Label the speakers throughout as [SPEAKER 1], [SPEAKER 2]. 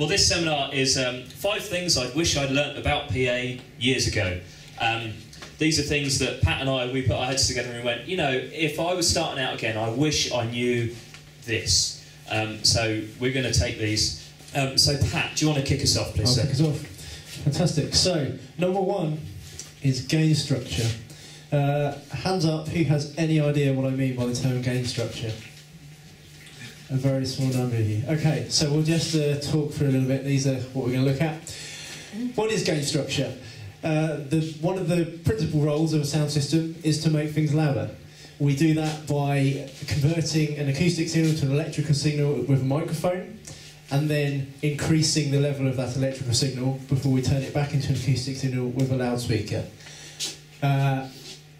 [SPEAKER 1] Well, this seminar is um, five things I wish I'd learnt about PA years ago. Um, these are things that Pat and I, we put our heads together and we went, you know, if I was starting out again, I wish I knew this. Um, so we're going to take these. Um, so, Pat, do you want to kick us off, please?
[SPEAKER 2] I'll
[SPEAKER 1] sir?
[SPEAKER 2] kick us off. Fantastic. So, number one is gain structure. Uh, hands up, who has any idea what I mean by the term gain structure? A very small number of you. Okay, so we'll just uh, talk for a little bit. These are what we're going to look at. What is gain structure? Uh, the, one of the principal roles of a sound system is to make things louder. We do that by converting an acoustic signal to an electrical signal with a microphone and then increasing the level of that electrical signal before we turn it back into an acoustic signal with a loudspeaker. Uh,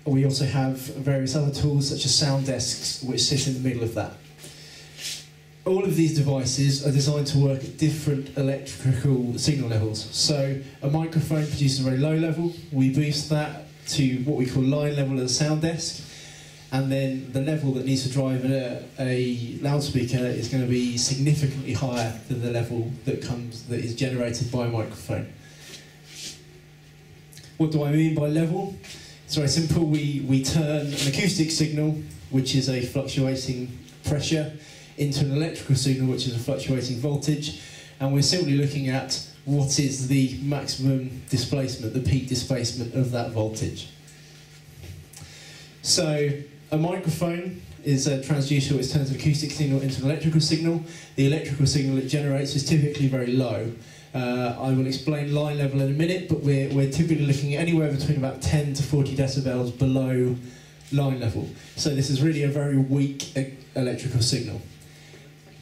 [SPEAKER 2] we also have various other tools such as sound desks which sit in the middle of that. All of these devices are designed to work at different electrical signal levels. So a microphone produces a very low level, we boost that to what we call line level at the sound desk, and then the level that needs to drive a, a loudspeaker is going to be significantly higher than the level that comes that is generated by a microphone. What do I mean by level? It's very simple. We, we turn an acoustic signal, which is a fluctuating pressure, into an electrical signal, which is a fluctuating voltage, and we're simply looking at what is the maximum displacement, the peak displacement of that voltage. So a microphone is a transducer which turns an acoustic signal into an electrical signal. The electrical signal it generates is typically very low. Uh, I will explain line level in a minute, but we're, we're typically looking anywhere between about 10 to 40 decibels below line level. So this is really a very weak electrical signal.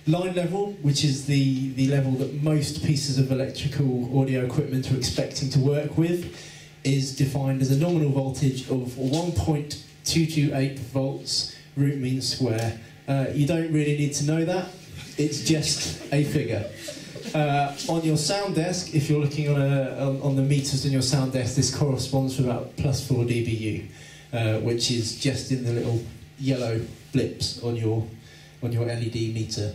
[SPEAKER 2] Line level, which is the, the level that most pieces of electrical audio equipment are expecting to work with, is defined as a nominal voltage of 1.228 volts root mean square. Uh, you don't really need to know that, it's just a figure. Uh, on your sound desk, if you're looking on, a, on, on the meters in your sound desk, this corresponds to about plus 4 dBu, uh, which is just in the little yellow blips on your, on your LED meter.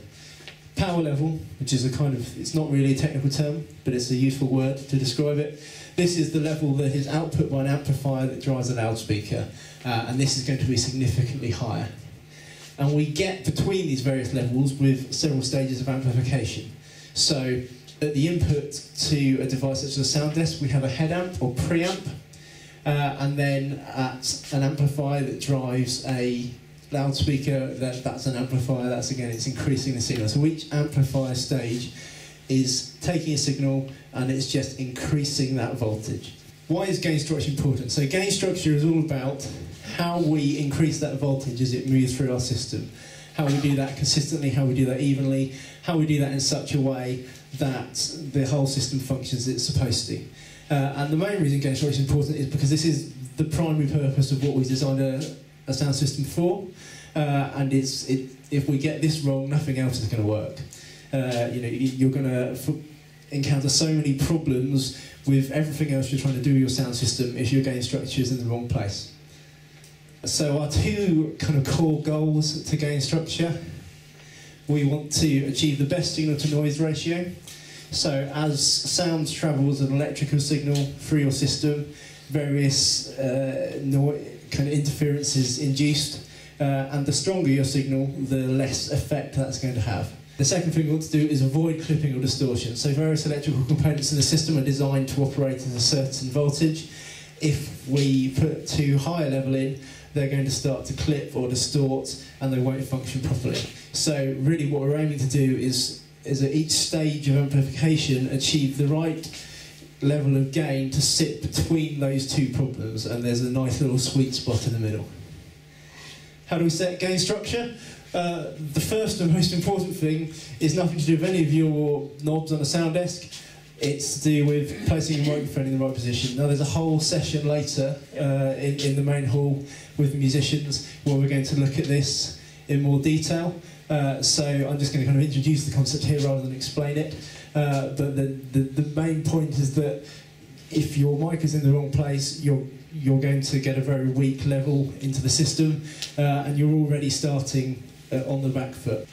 [SPEAKER 2] Power level, which is a kind of, it's not really a technical term, but it's a useful word to describe it. This is the level that is output by an amplifier that drives a loudspeaker, uh, and this is going to be significantly higher. And we get between these various levels with several stages of amplification. So at the input to a device such as a sound desk, we have a head amp or preamp, uh, and then at an amplifier that drives a loudspeaker, that, that's an amplifier, that's again, it's increasing the signal. So each amplifier stage is taking a signal and it's just increasing that voltage. Why is gain structure important? So gain structure is all about how we increase that voltage as it moves through our system. How we do that consistently, how we do that evenly, how we do that in such a way that the whole system functions as it's supposed to. Uh, and the main reason gain structure is important is because this is the primary purpose of what we designed a, a sound system for. Uh, and it's, it, if we get this wrong, nothing else is going to work. Uh, you know, you're going to encounter so many problems with everything else you're trying to do with your sound system if your gain structure is in the wrong place. So our two kind of core goals to gain structure, we want to achieve the best signal to noise ratio. So as sound travels an electrical signal through your system, various uh, no- kind of interferences induced, uh, and the stronger your signal, the less effect that's going to have. The second thing we want to do is avoid clipping or distortion. So various electrical components in the system are designed to operate at a certain voltage. If we put too high a level in, they're going to start to clip or distort and they won't function properly. So really what we're aiming to do is, is at each stage of amplification achieve the right level of gain to sit between those two problems and there's a nice little sweet spot in the middle. How do we set gain structure? Uh, the first and most important thing is nothing to do with any of your knobs on a sound desk. It's to do with placing your microphone in the right position. Now, there's a whole session later uh, in, in the main hall with musicians where we're going to look at this in more detail. Uh, so I'm just going to kind of introduce the concept here rather than explain it. Uh, but the, the, the main point is that if your mic is in the wrong place, you're you're going to get a very weak level into the system, uh, and you're already starting uh, on the back foot.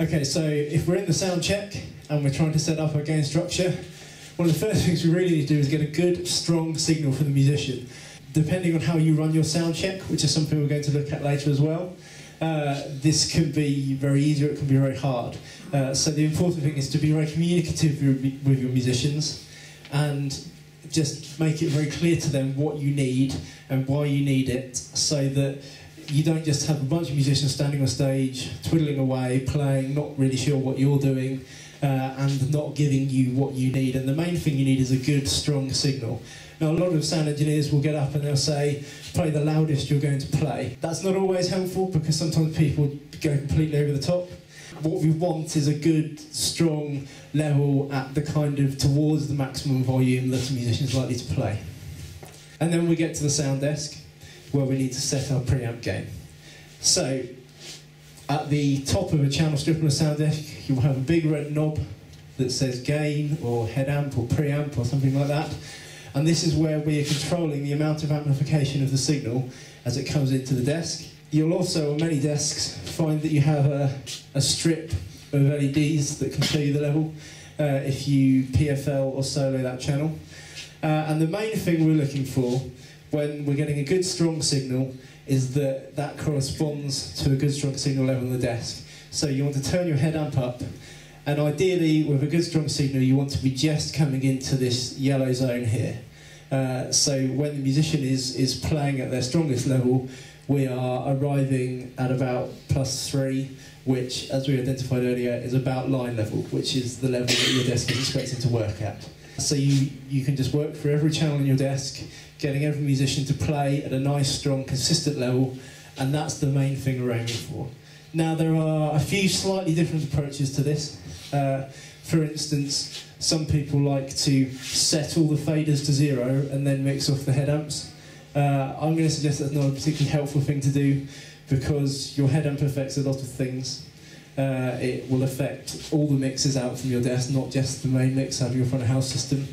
[SPEAKER 2] Okay, so if we're in the sound check and we're trying to set up our gain structure, one of the first things we really need to do is get a good, strong signal for the musician. Depending on how you run your sound check, which is something we're going to look at later as well, uh, this can be very easy or it can be very hard. Uh, so the important thing is to be very communicative with, your musicians and just make it very clear to them what you need and why you need it so that you don't just have a bunch of musicians standing on stage, twiddling away, playing, not really sure what you're doing, uh, and not giving you what you need. And the main thing you need is a good, strong signal. Now, a lot of sound engineers will get up and they'll say, play the loudest you're going to play. That's not always helpful because sometimes people go completely over the top. What we want is a good, strong level at the kind of towards the maximum volume that a musician is likely to play. And then we get to the sound desk where we need to set our preamp gain. So, at the top of a channel strip on a sound desk, you will have a big red knob that says gain or head amp or preamp or something like that. And this is where we are controlling the amount of amplification of the signal as it comes into the desk. You'll also, on many desks, find that you have a, a strip of LEDs that can show you the level uh, if you PFL or solo that channel. Uh, and the main thing we're looking for when we're getting a good strong signal is that that corresponds to a good strong signal level on the desk. So you want to turn your head amp up and ideally with a good strong signal you want to be just coming into this yellow zone here. Uh, so when the musician is, is playing at their strongest level we are arriving at about plus three which as we identified earlier is about line level which is the level that your desk is expected to work at. So you, you can just work through every channel on your desk getting every musician to play at a nice, strong, consistent level, and that's the main thing we're aiming for. Now, there are a few slightly different approaches to this. Uh, for instance, some people like to set all the faders to zero and then mix off the head amps. Uh, I'm going to suggest that's not a particularly helpful thing to do because your head amp affects a lot of things. Uh, it will affect all the mixes out from your desk, not just the main mix out of your front of house system.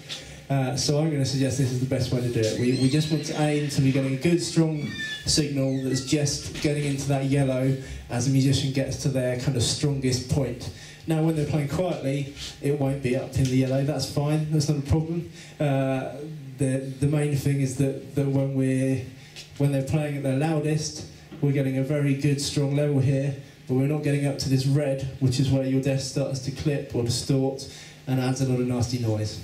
[SPEAKER 2] Uh, so I'm going to suggest this is the best way to do it. We, we just want to aim to be getting a good strong signal that's just getting into that yellow as the musician gets to their kind of strongest point. Now when they're playing quietly, it won't be up in the yellow, that's fine, that's not a problem. Uh, the, the main thing is that, that when, we're, when they're playing at their loudest, we're getting a very good strong level here, but we're not getting up to this red, which is where your desk starts to clip or distort and adds a lot of nasty noise.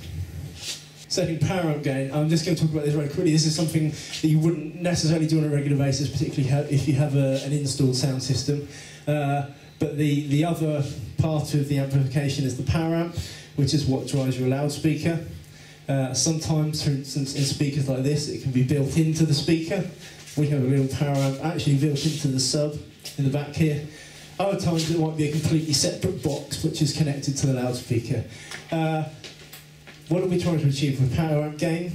[SPEAKER 2] Setting power amp gain, I'm just going to talk about this very quickly. This is something that you wouldn't necessarily do on a regular basis, particularly if you have a, an installed sound system. Uh, but the, the other part of the amplification is the power amp, which is what drives your loudspeaker. Uh, sometimes, for instance, in speakers like this, it can be built into the speaker. We have a little power amp actually built into the sub in the back here. Other times it might be a completely separate box which is connected to the loudspeaker. Uh, what are we trying to achieve with power amp gain?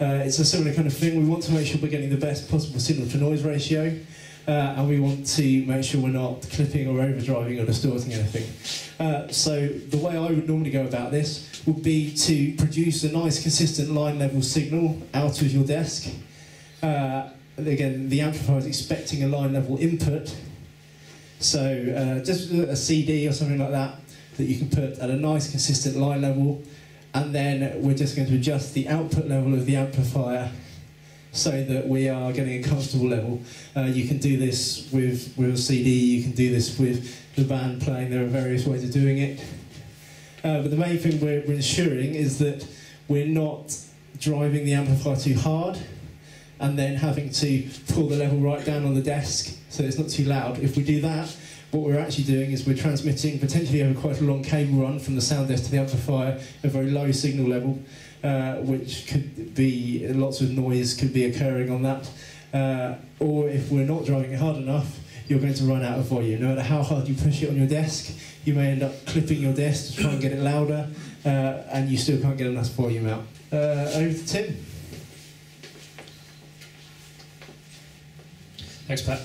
[SPEAKER 2] Uh, it's a similar kind of thing. We want to make sure we're getting the best possible signal to noise ratio, uh, and we want to make sure we're not clipping or overdriving or distorting anything. Uh, so the way I would normally go about this would be to produce a nice consistent line level signal out of your desk. Uh, again, the amplifier is expecting a line level input, so uh, just a CD or something like that that you can put at a nice consistent line level and then we're just going to adjust the output level of the amplifier so that we are getting a comfortable level. Uh, you can do this with, with a CD, you can do this with the band playing, there are various ways of doing it. Uh, but the main thing we're, we're ensuring is that we're not driving the amplifier too hard and then having to pull the level right down on the desk so it's not too loud. If we do that, what we're actually doing is we're transmitting potentially over quite a long cable run from the sound desk to the amplifier, a very low signal level, uh, which could be lots of noise could be occurring on that. Uh, or if we're not driving it hard enough, you're going to run out of volume. No matter how hard you push it on your desk, you may end up clipping your desk to try and get it louder, uh, and you still can't get enough volume out. Uh, over to Tim.
[SPEAKER 1] Thanks, Pat.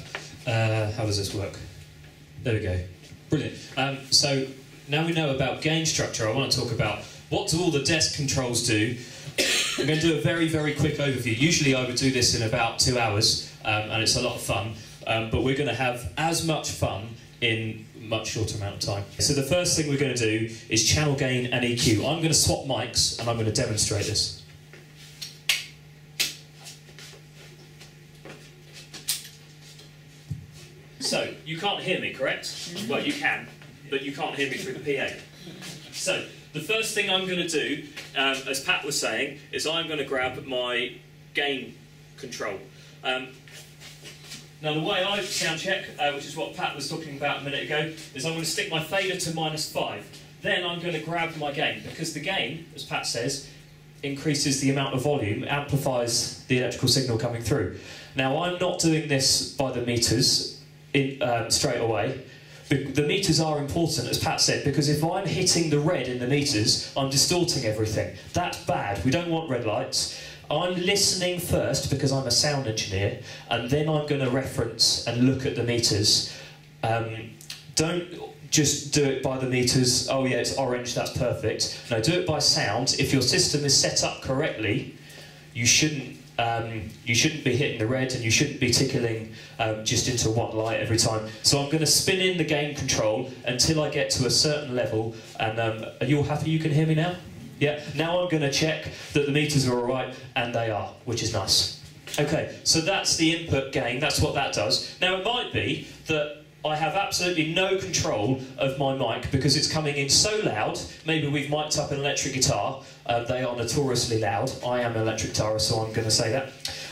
[SPEAKER 1] Uh, how does this work? There we go. Brilliant. Um, so now we know about gain structure, I want to talk about what do all the desk controls do. I'm going to do a very, very quick overview. Usually I would do this in about two hours, um, and it's a lot of fun. Um, but we're going to have as much fun in much shorter amount of time. So the first thing we're going to do is channel gain and EQ. I'm going to swap mics and I'm going to demonstrate this. So, you can't hear me, correct? Well, you can, but you can't hear me through the PA. So, the first thing I'm going to do, um, as Pat was saying, is I'm going to grab my gain control. Um, now, the way I sound check, uh, which is what Pat was talking about a minute ago, is I'm going to stick my fader to minus five. Then I'm going to grab my gain, because the gain, as Pat says, increases the amount of volume, amplifies the electrical signal coming through. Now, I'm not doing this by the meters in, um, straight away. The meters are important, as Pat said, because if I'm hitting the red in the meters, I'm distorting everything. That's bad. We don't want red lights. I'm listening first because I'm a sound engineer, and then I'm going to reference and look at the meters. Um, don't just do it by the meters. Oh yeah, it's orange. That's perfect. No, do it by sound. If your system is set up correctly, you shouldn't um, you shouldn't be hitting the red and you shouldn't be tickling um, just into one light every time. So I'm going to spin in the gain control until I get to a certain level. And um, are you all happy you can hear me now? Yeah, now I'm going to check that the meters are all right, and they are, which is nice. Okay, so that's the input gain, that's what that does. Now it might be that I have absolutely no control of my mic because it's coming in so loud. Maybe we've mic'd up an electric guitar. Uh, they are notoriously loud. I am an electric guitarist, so I'm going to say that.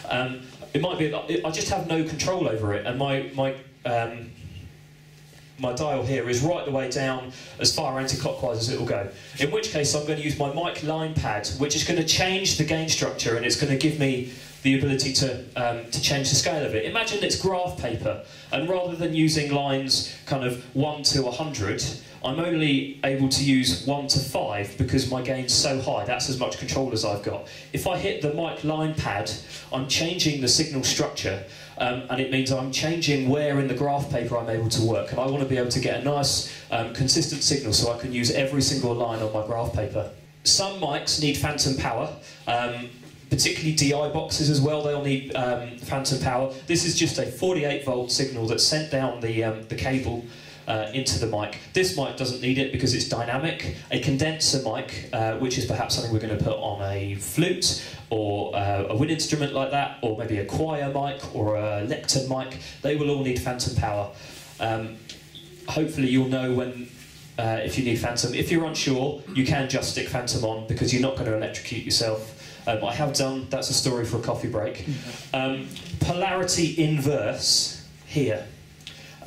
[SPEAKER 1] Um, it might be I just have no control over it, and my my um, my dial here is right the way down as far anti-clockwise as it will go. In which case I'm going to use my mic line pad, which is going to change the gain structure and it's going to give me the ability to, um, to change the scale of it. Imagine it's graph paper, and rather than using lines kind of 1 to 100, I'm only able to use 1 to 5 because my gain's so high, that's as much control as I've got. If I hit the mic line pad, I'm changing the signal structure, um, and it means I'm changing where in the graph paper I'm able to work. And I want to be able to get a nice, um, consistent signal so I can use every single line on my graph paper. Some mics need phantom power. Um, particularly DI boxes as well, they'll need um, phantom power. This is just a 48 volt signal that's sent down the, um, the cable uh, into the mic. This mic doesn't need it because it's dynamic. A condenser mic, uh, which is perhaps something we're going to put on a flute or uh, a wind instrument like that, or maybe a choir mic or a lectern mic, they will all need phantom power. Um, hopefully you'll know when uh, if you need phantom. If you're unsure, you can just stick phantom on because you're not going to electrocute yourself. Um, I have done, that's a story for a coffee break. Um, polarity inverse here.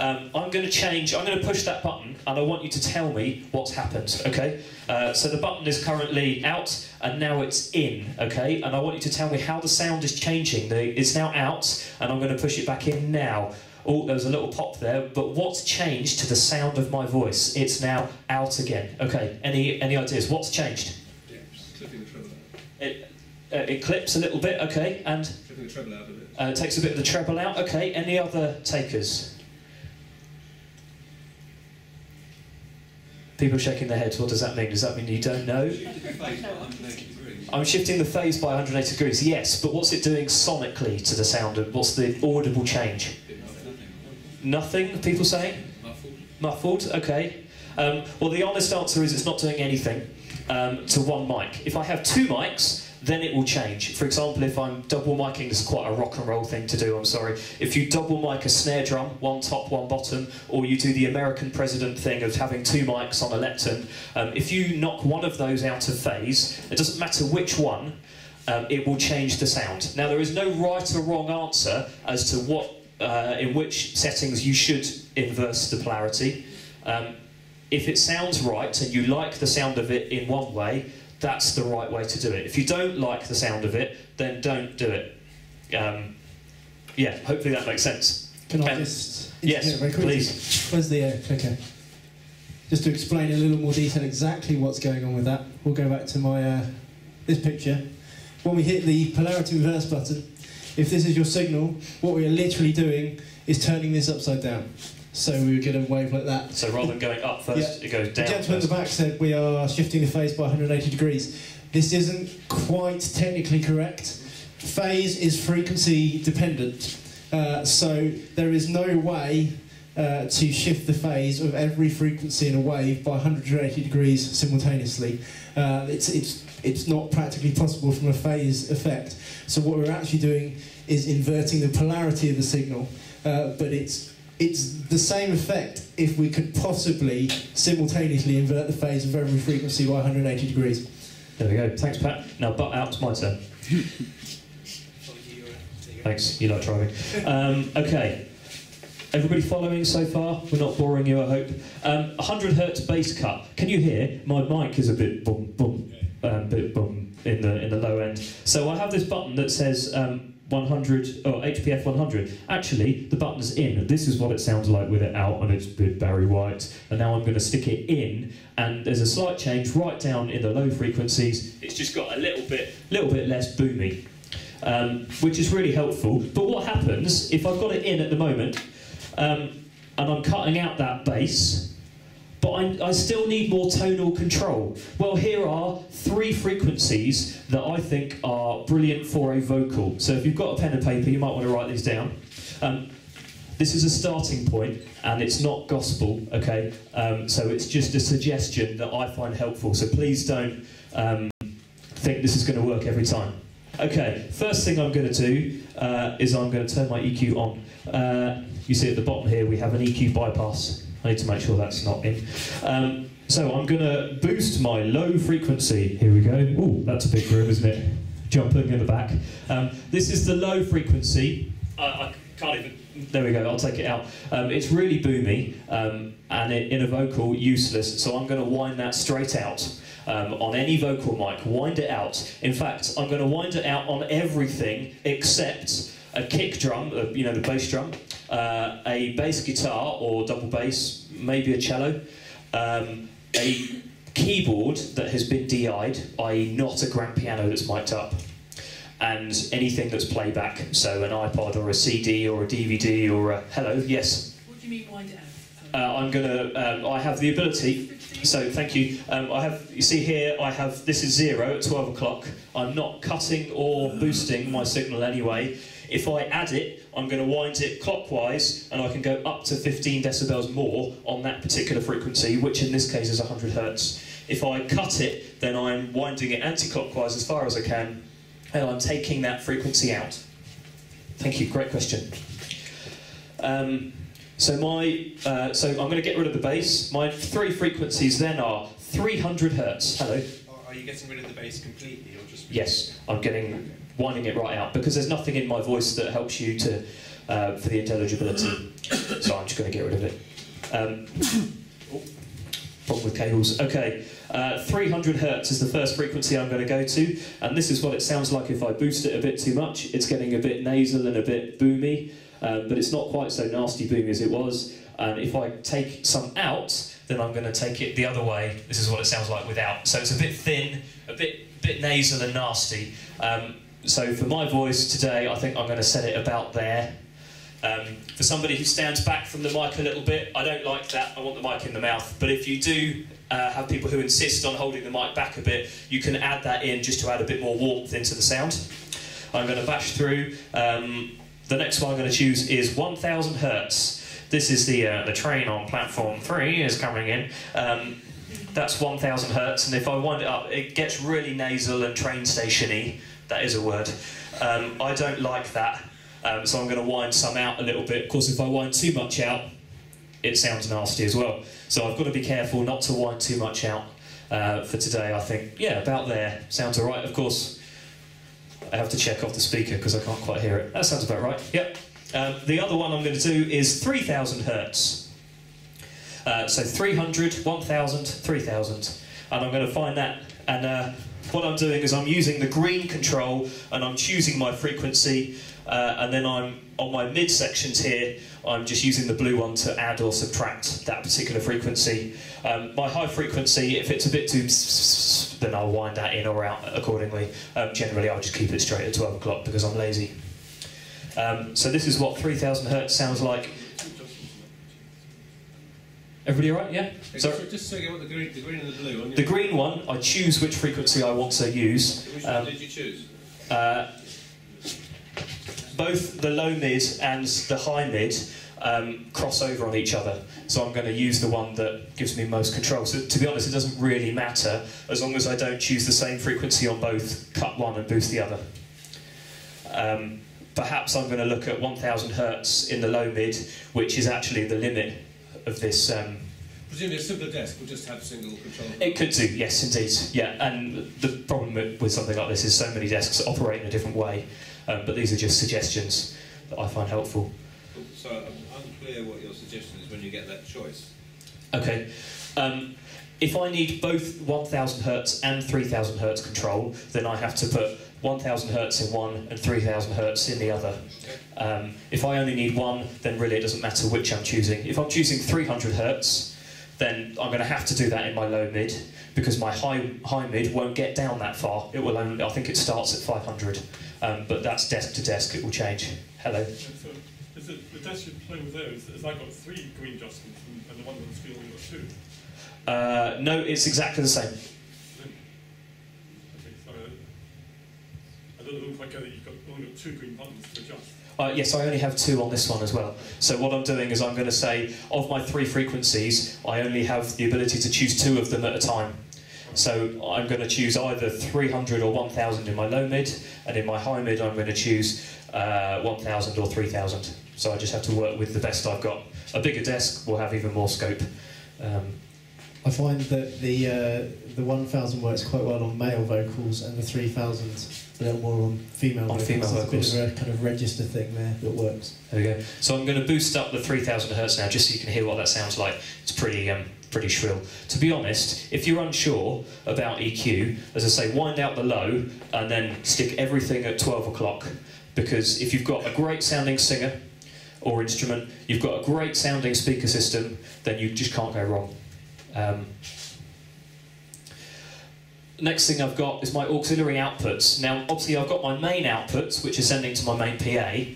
[SPEAKER 1] Um, I'm going to change, I'm going to push that button and I want you to tell me what's happened, okay? Uh, so the button is currently out and now it's in, okay? And I want you to tell me how the sound is changing. The, it's now out and I'm going to push it back in now. Oh, there was a little pop there, but what's changed to the sound of my voice? It's now out again. Okay, any, any ideas? What's changed?
[SPEAKER 3] Yeah, just clipping the treble out.
[SPEAKER 1] It, uh, it clips a little bit, okay, and
[SPEAKER 3] the treble out of it.
[SPEAKER 1] uh, takes a bit of the treble out, okay. Any other takers? People shaking their heads. What does that mean? Does that mean you don't know?
[SPEAKER 3] Shifting the phase by 180 degrees.
[SPEAKER 1] I'm shifting the phase by 180 degrees. Yes, but what's it doing sonically to the sound? And what's the audible change?
[SPEAKER 3] Nothing.
[SPEAKER 1] Nothing. People saying
[SPEAKER 3] Muffled.
[SPEAKER 1] muffled. Okay. Um, well, the honest answer is it's not doing anything um, to one mic. If I have two mics, then it will change. For example, if I'm double miking, this is quite a rock and roll thing to do, I'm sorry. If you double mic a snare drum, one top, one bottom, or you do the American president thing of having two mics on a lectern, um, if you knock one of those out of phase, it doesn't matter which one, um, it will change the sound. Now, there is no right or wrong answer as to what, uh, in which settings you should inverse the polarity. Um, if it sounds right and you like the sound of it in one way, that's the right way to do it. If you don't like the sound of it, then don't do it. Um, yeah, hopefully that makes sense.
[SPEAKER 2] Can I
[SPEAKER 1] Um,
[SPEAKER 2] just
[SPEAKER 1] yes,
[SPEAKER 2] very quickly?
[SPEAKER 1] please.
[SPEAKER 2] Where's the air clicker? Just to explain in a little more detail exactly what's going on with that, we'll go back to my uh, this picture. When we hit the polarity reverse button, if this is your signal, what we are literally doing is turning this upside down. So we would get a wave like that.
[SPEAKER 1] So rather than going up first, it goes
[SPEAKER 2] The
[SPEAKER 1] down
[SPEAKER 2] gentleman at the back said we are shifting the phase by 180 degrees. This isn't quite technically correct. Phase is frequency dependent, uh, so there is no way uh, to shift the phase of every frequency in a wave by 180 degrees simultaneously. Uh, it's, it's, it's not practically possible from a phase effect. So what we're actually doing is inverting the polarity of the signal, uh, but it's it's the same effect if we could possibly simultaneously invert the phase of every frequency by 180 degrees.
[SPEAKER 1] There we go. Thanks, Pat. Now, butt out. It's my turn. Thanks. You like driving. Um, okay. Everybody following so far? We're not boring you, I hope. Um, 100 hertz bass cut. Can you hear? My mic is a bit boom, boom, um, bit boom in the in the low end. So I have this button that says um, 100 or HPF 100. Actually, the button's in. This is what it sounds like with it out, and it's Barry White. And now I'm going to stick it in, and there's a slight change right down in the low frequencies. It's just got a little bit, little bit less boomy, um, which is really helpful. But what happens if I've got it in at the moment, um, and I'm cutting out that bass? But I, I, still need more tonal control. Well, here are three frequencies that I think are brilliant for a vocal. So if you've got a pen and paper, you might want to write these down. Um, this is a starting point, and it's not gospel, okay? Um, so it's just a suggestion that I find helpful. So please don't um, think this is going to work every time. Okay, first thing I'm going to do uh, is I'm going to turn my EQ on. Uh, you see at the bottom here we have an EQ bypass. I need to make sure that's not in. Um, so I'm going to boost my low frequency. Here we go. Oh, that's a big room, isn't it? Jumping in the back. Um, this is the low frequency. I, I can't even. There we go. I'll take it out. Um, it's really boomy um, and it, in a vocal useless. So I'm going to wind that straight out. Um, on any vocal mic, wind it out. In fact, I'm going to wind it out on everything except a kick drum, uh, you know, the bass drum, uh, a bass guitar or double bass, maybe a cello, um, a keyboard that has been DI'd, i.e., not a grand piano that's mic'd up, and anything that's playback, so an iPod or a CD or a DVD or a hello, yes.
[SPEAKER 4] What do you mean wind out?
[SPEAKER 1] Uh, I'm gonna. Um, I have the ability. So thank you. Um, I have. You see here. I have. This is zero at 12 o'clock. I'm not cutting or boosting my signal anyway. If I add it, I'm going to wind it clockwise and I can go up to 15 decibels more on that particular frequency, which in this case is 100 hertz. If I cut it, then I'm winding it anti-clockwise as far as I can and I'm taking that frequency out. Thank you, great question. Um, so my, uh, so I'm going to get rid of the bass. My three frequencies then are 300 hertz. Hello.
[SPEAKER 3] Are you getting rid of the bass completely, or just?
[SPEAKER 1] Yes, I'm getting winding it right out because there's nothing in my voice that helps you to uh, for the intelligibility. so I'm just going to get rid of it. Um, problem with cables. Okay, uh, 300 hertz is the first frequency I'm going to go to, and this is what it sounds like if I boost it a bit too much. It's getting a bit nasal and a bit boomy, um, but it's not quite so nasty boomy as it was. And if I take some out, then I'm going to take it the other way. This is what it sounds like without. So it's a bit thin, a bit bit nasal and nasty. Um, so for my voice today, I think I'm going to set it about there. Um, for somebody who stands back from the mic a little bit, I don't like that. I want the mic in the mouth. But if you do uh, have people who insist on holding the mic back a bit, you can add that in just to add a bit more warmth into the sound. I'm going to bash through. Um, the next one I'm going to choose is 1000 hertz. This is the uh, the train on platform three is coming in. Um, that's 1000 hertz, and if I wind it up, it gets really nasal and train stationy. That is a word. Um, I don't like that, um, so I'm going to wind some out a little bit. Of course, if I wind too much out, it sounds nasty as well. So I've got to be careful not to wind too much out uh, for today. I think, yeah, about there sounds all right. Of course, I have to check off the speaker because I can't quite hear it. That sounds about right. Yep. Um, the other one I'm going to do is 3,000 hertz. Uh, so 300, 1,000, 3,000. And I'm going to find that and uh, what I'm doing is I'm using the green control and I'm choosing my frequency uh, and then I'm on my mid sections here I'm just using the blue one to add or subtract that particular frequency. Um, my high frequency, if it's a bit too then I'll wind that in or out accordingly. Um, generally I'll just keep it straight at 12 o'clock because I'm lazy. Um, so this is what 3000 hertz sounds like Everybody all right? Yeah.
[SPEAKER 3] So just say what the green, the green and the blue. On
[SPEAKER 1] the green one, I choose which frequency I want to use.
[SPEAKER 3] Which um, one did you choose?
[SPEAKER 1] Uh, both the low mid and the high mid, um, cross over on each other. So I'm going to use the one that gives me most control. So to be honest, it doesn't really matter as long as I don't choose the same frequency on both, cut one and boost the other. Um, perhaps I'm going to look at 1000 hertz in the low mid, which is actually the limit of this. Um,
[SPEAKER 3] Presumably a simpler desk will just have single control.
[SPEAKER 1] it could do, yes, indeed. Yeah, and the problem with with something like this is so many desks operate in a different way, um, but these are just suggestions that I find helpful.
[SPEAKER 3] So I'm unclear what your suggestion is when you get that choice.
[SPEAKER 1] Okay. Um, if I need both 1000 hertz and 3000 hertz control, then I have to put 1000 hertz in one and 3000 hertz in the other. Um, if I only need one, then really it doesn't matter which I'm choosing. If I'm choosing 300 hertz, then I'm going to have to do that in my low mid because my high high mid won't get down that far. It will only, I think it starts at 500, um, but that's desk to desk. It will change. Hello.
[SPEAKER 4] So, is it, the desk you're playing with there, is, is that got three green adjustments and, and the one that's only got two?
[SPEAKER 1] Uh, no, it's exactly the same.
[SPEAKER 4] Okay, so I don't know if I get it, you've got, only got two green buttons to adjust.
[SPEAKER 1] Uh, yes, I only have two on this one as well. So what I'm doing is I'm going to say, of my three frequencies, I only have the ability to choose two of them at a time. So I'm going to choose either 300 or 1000 in my low mid, and in my high mid I'm going to choose uh, 1000 or 3000. So I just have to work with the best I've got. A bigger desk will have even more scope. Um,
[SPEAKER 2] I find that the uh, the 1000 works quite well on male vocals and the 3000 a little more on female
[SPEAKER 1] On
[SPEAKER 2] vocals.
[SPEAKER 1] female
[SPEAKER 2] There's
[SPEAKER 1] vocals.
[SPEAKER 2] a bit of a kind of register thing there that works.
[SPEAKER 1] There we go. So I'm going to boost up the 3000 hertz now, just so you can hear what that sounds like. It's pretty, um, pretty shrill. To be honest, if you're unsure about EQ, as I say, wind out the low and then stick everything at 12 o'clock. Because if you've got a great sounding singer or instrument, you've got a great sounding speaker system, then you just can't go wrong. Um, next thing I've got is my auxiliary outputs. Now, obviously, I've got my main outputs, which are sending to my main PA.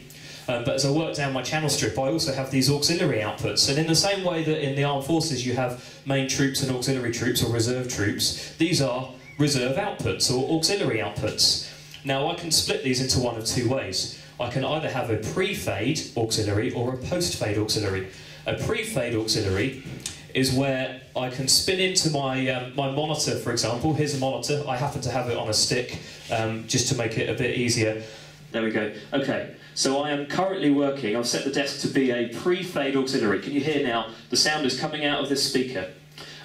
[SPEAKER 1] Um, but as I work down my channel strip, I also have these auxiliary outputs. And in the same way that in the armed forces you have main troops and auxiliary troops or reserve troops, these are reserve outputs or auxiliary outputs. Now I can split these into one of two ways. I can either have a pre-fade auxiliary or a post-fade auxiliary. A pre-fade auxiliary is where I can spin into my, um, my monitor, for example. Here's a monitor. I happen to have it on a stick um, just to make it a bit easier. There we go. Okay, so I am currently working. I've set the desk to be a pre-fade auxiliary. Can you hear now? The sound is coming out of this speaker.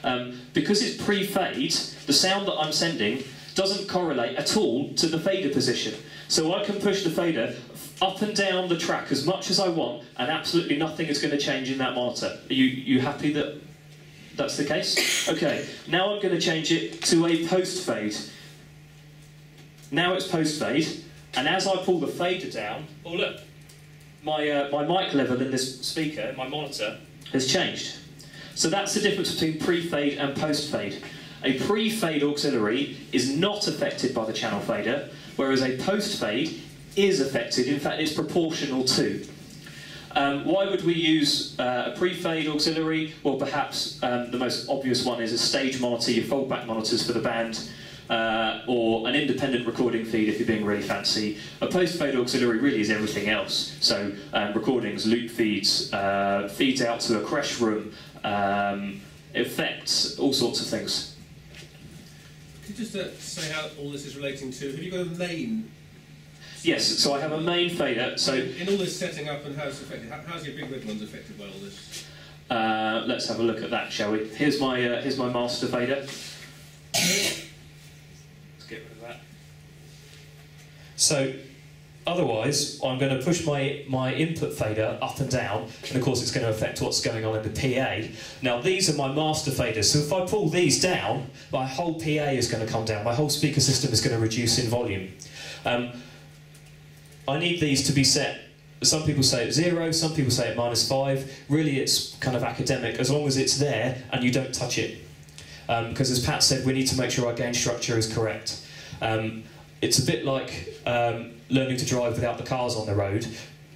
[SPEAKER 1] Um, because it's pre-fade, the sound that I'm sending doesn't correlate at all to the fader position. So I can push the fader up and down the track as much as I want, and absolutely nothing is going to change in that monitor. Are you, you happy that that's the case? Okay, now I'm going to change it to a post-fade. Now it's post-fade, and as I pull the fader down, oh look, my, uh, my mic level in this speaker, my monitor, has changed. So that's the difference between pre-fade and post-fade. A pre-fade auxiliary is not affected by the channel fader, whereas a post-fade is affected. In fact, it's proportional to. Um, why would we use uh, a pre-fade auxiliary? Well, perhaps um, the most obvious one is a stage monitor, your foldback monitors for the band, uh, or an independent recording feed if you're being really fancy. A post-fade auxiliary really is everything else. So um, recordings, loop feeds, uh, feeds out to a crash room, um, effects, all sorts of things.
[SPEAKER 3] Could you just uh, say how all this is relating to? Have you got a main?
[SPEAKER 1] Yes, so I have a main fader. So
[SPEAKER 3] In all this setting up and how it's affected, how, how's your big red ones affected by all this?
[SPEAKER 1] uh, let's have a look at that, shall we? Here's my uh, here's my master fader. Let's get rid of that. So otherwise, I'm going to push my, my input fader up and down, and of course it's going to affect what's going on in the PA. Now these are my master faders, so if I pull these down, my whole PA is going to come down, my whole speaker system is going to reduce in volume. Um, I need these to be set some people say at zero, some people say at minus five. Really, it's kind of academic as long as it's there and you don't touch it. Um, because as Pat said, we need to make sure our gain structure is correct. Um, it's a bit like um, learning to drive without the cars on the road,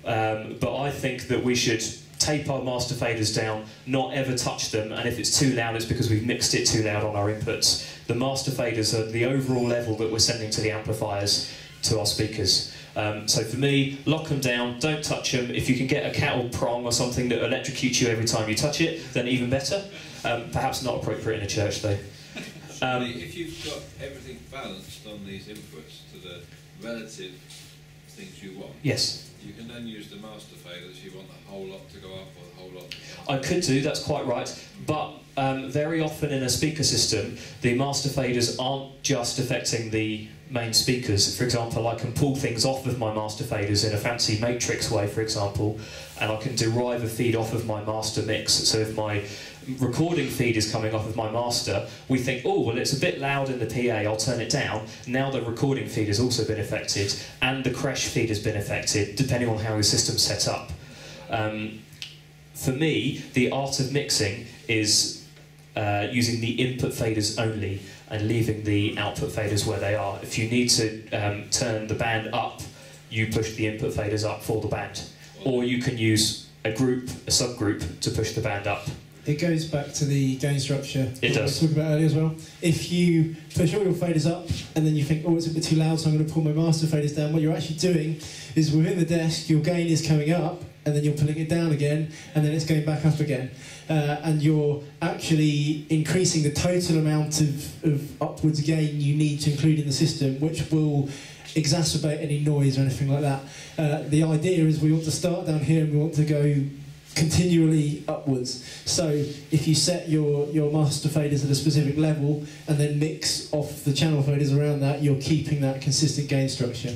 [SPEAKER 1] um, but I think that we should tape our master faders down, not ever touch them, and if it's too loud, it's because we've mixed it too loud on our inputs. The master faders are the overall level that we're sending to the amplifiers, to our speakers. Um, so for me, lock them down, don't touch them. If you can get a cattle prong or something that electrocutes you every time you touch it, then even better. Um, perhaps not appropriate in a church though. Um,
[SPEAKER 5] if you've got everything balanced on these inputs to the relative things you want,
[SPEAKER 1] yes,
[SPEAKER 5] you can then use the master faders if you want the whole lot to go up or the whole lot to go
[SPEAKER 1] I could do, that's quite right. But um, very often in a speaker system, the master faders aren't just affecting the main speakers. For example, I can pull things off of my master faders in a fancy matrix way, for example, and I can derive a feed off of my master mix. So if my recording feed is coming off of my master, we think, oh, well, it's a bit loud in the PA, I'll turn it down. Now the recording feed has also been affected, and the crash feed has been affected, depending on how the system's set up. Um, for me, the art of mixing is uh, using the input faders only and leaving the output faders where they are. If you need to um, turn the band up, you push the input faders up for the band. Or you can use a group, a subgroup, to push the band up.
[SPEAKER 2] It goes back to the gain structure
[SPEAKER 1] It does.
[SPEAKER 2] we talking about earlier as well. If you push all your faders up and then you think, oh, it's a bit too loud, so I'm going to pull my master faders down, what you're actually doing is within the desk, your gain is coming up and then you're pulling it down again and then it's going back up again. Uh, and you're actually increasing the total amount of, of upwards gain you need to include in the system, which will exacerbate any noise or anything like that. Uh, the idea is we want to start down here and we want to go continually upwards. So if you set your, your master faders at a specific level and then mix off the channel faders around that, you're keeping that consistent gain structure.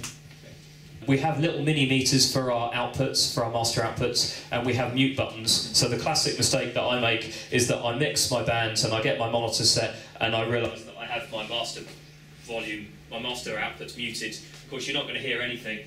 [SPEAKER 1] We have little mini meters for our outputs, for our master outputs, and we have mute buttons. So the classic mistake that I make is that I mix my bands and I get my monitor set and I realise that I have my master volume, my master outputs muted. Of course, you're not going to hear anything.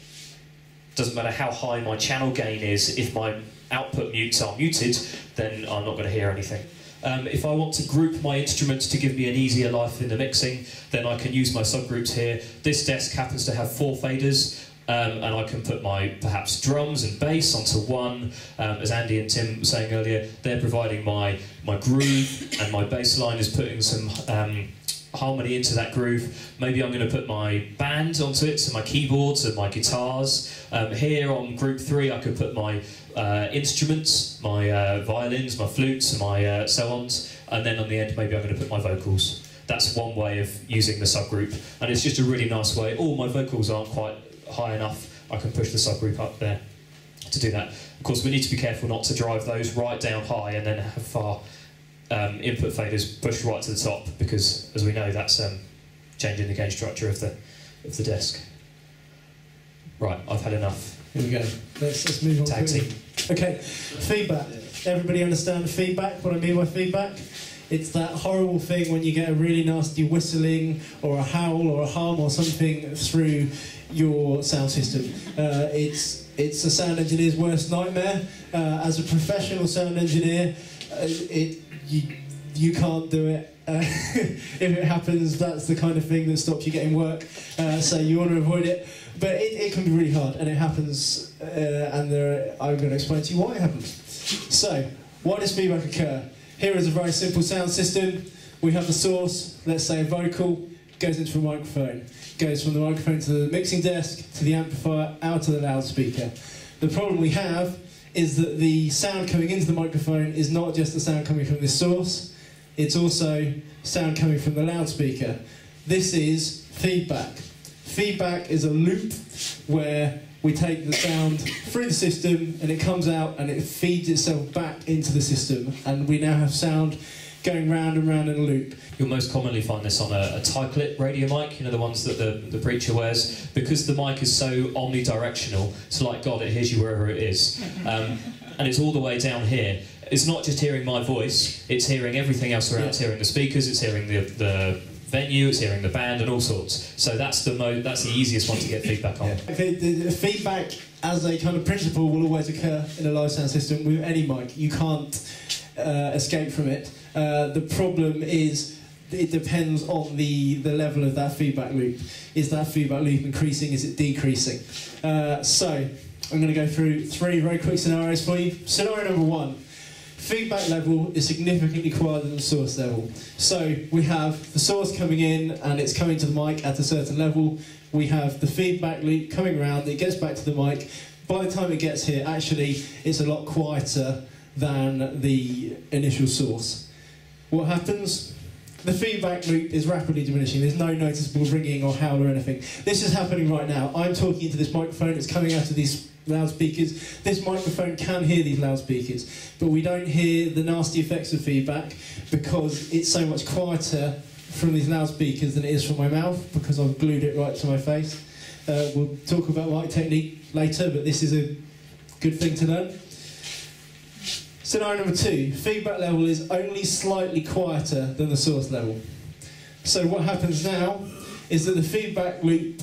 [SPEAKER 1] Doesn't matter how high my channel gain is, if my output mutes are muted, then I'm not going to hear anything. Um, if I want to group my instruments to give me an easier life in the mixing, then I can use my subgroups here. This desk happens to have four faders, um, and I can put my perhaps drums and bass onto one. Um, as Andy and Tim were saying earlier, they're providing my my groove, and my bass line is putting some um, harmony into that groove. Maybe I'm going to put my band onto it, so my keyboards and my guitars. Um, here on group three, I could put my uh, instruments, my uh, violins, my flutes, and my uh, so ons, and then on the end, maybe I'm going to put my vocals. That's one way of using the subgroup, and it's just a really nice way. Oh, my vocals aren't quite high enough. I can push the subgroup up there to do that. Of course, we need to be careful not to drive those right down high and then have far um, input faders pushed right to the top because, as we know, that's um, changing the gain structure of the of the desk. Right, I've had enough.
[SPEAKER 2] Here we go. Let's, let's move on.
[SPEAKER 1] Tag.
[SPEAKER 2] Okay, feedback. Everybody understand feedback? What I mean by feedback? It's that horrible thing when you get a really nasty whistling or a howl or a hum or something through your sound system. Uh, it's it's a sound engineer's worst nightmare. Uh, as a professional sound engineer, uh, it you you can't do it. Uh, if it happens, that's the kind of thing that stops you getting work. Uh, so you want to avoid it. But it, it can be really hard, and it happens. And there, I'm going to explain to you why it happens. So, why does feedback occur? Here is a very simple sound system. We have the source, let's say a vocal, goes into a microphone, goes from the microphone to the mixing desk, to the amplifier, out to the loudspeaker. The problem we have is that the sound coming into the microphone is not just the sound coming from this source, it's also sound coming from the loudspeaker. This is feedback. Feedback is a loop where we take the sound through the system and it comes out and it feeds itself back into the system, and we now have sound going round and round in a loop.
[SPEAKER 1] You'll most commonly find this on a, a tie-clip radio mic, you know, the ones that the, the preacher wears. Because the mic is so omnidirectional, it's like God, it hears you wherever it is. Um, and it's all the way down here. It's not just hearing my voice, it's hearing everything else around. It's hearing the speakers, it's hearing the, the venue, it's hearing the band and all sorts. So that's the mo- that's the easiest one to get feedback on.
[SPEAKER 2] The, the, the feedback as a kind of principle will always occur in a live sound system with any mic. You can't uh, escape from it. Uh, the problem is it depends on the, the level of that feedback loop. Is that feedback loop increasing? Is it decreasing? Uh, so I'm going to go through three very quick scenarios for you. Scenario number one. Feedback level is significantly quieter than the source level. So we have the source coming in and it's coming to the mic at a certain level. We have the feedback loop coming around, it gets back to the mic. By the time it gets here, actually, it's a lot quieter than the initial source. What happens? The feedback loop is rapidly diminishing. There's no noticeable ringing or howl or anything. This is happening right now. I'm talking into this microphone, it's coming out of these loudspeakers. This microphone can hear these loudspeakers, but we don't hear the nasty effects of feedback because it's so much quieter from these loudspeakers than it is from my mouth because I've glued it right to my face. Uh, we'll talk about mic technique later, but this is a good thing to learn. Scenario number two, feedback level is only slightly quieter than the source level. So what happens now is that the feedback loop,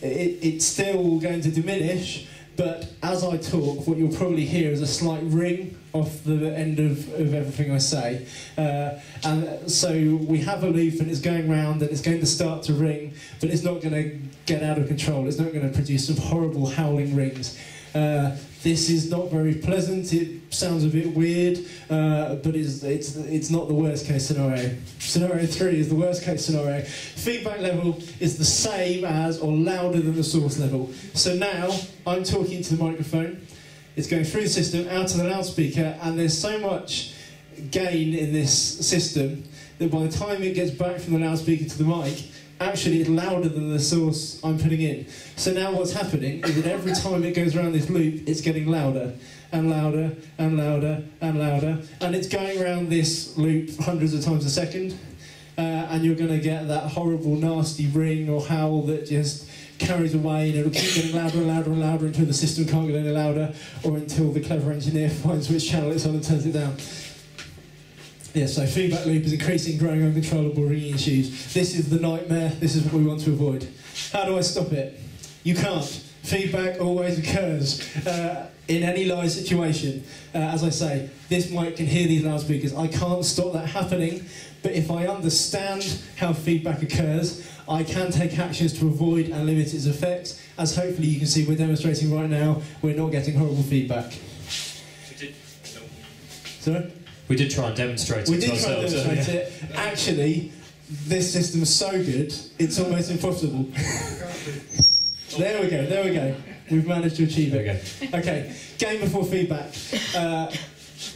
[SPEAKER 2] it, it's still going to diminish, but as I talk, what you'll probably hear is a slight ring off the end of, of everything I say. Uh, and so we have a loop and it's going round and it's going to start to ring, but it's not going to get out of control. It's not going to produce some horrible howling rings. Uh, this is not very pleasant. It sounds a bit weird, uh, but it's, it's, it's not the worst case scenario. Scenario three is the worst case scenario. Feedback level is the same as or louder than the source level. So now I'm talking to the microphone. It's going through the system, out to the loudspeaker, and there's so much gain in this system that by the time it gets back from the loudspeaker to the mic, actually it's louder than the source I'm putting in. So now what's happening is that every time it goes around this loop, it's getting louder and louder and louder and louder, and it's going around this loop hundreds of times a second, uh, and you're going to get that horrible, nasty ring or howl that just carries away, and it'll keep getting louder and louder and louder until the system can't get any louder, or until the clever engineer finds which channel it's on and turns it down. Yeah, so feedback loop is increasing, growing uncontrollable ringing issues. This is the nightmare. This is what we want to avoid. How do I stop it? You can't. Feedback always occurs uh, in any live situation. Uh, as I say, this mic can hear these loudspeakers. I can't stop that happening, but if I understand how feedback occurs, I can take actions to avoid and limit its effects. As hopefully you can see, we're demonstrating right now, we're not getting horrible feedback. Sorry?
[SPEAKER 1] We did try and demonstrate it
[SPEAKER 2] We
[SPEAKER 1] to
[SPEAKER 2] did try and
[SPEAKER 1] ourselves
[SPEAKER 2] demonstrate it. Actually, this system's so good, it's almost impossible. there we go, there we go. We've managed to achieve it. Okay, gain before feedback. Uh,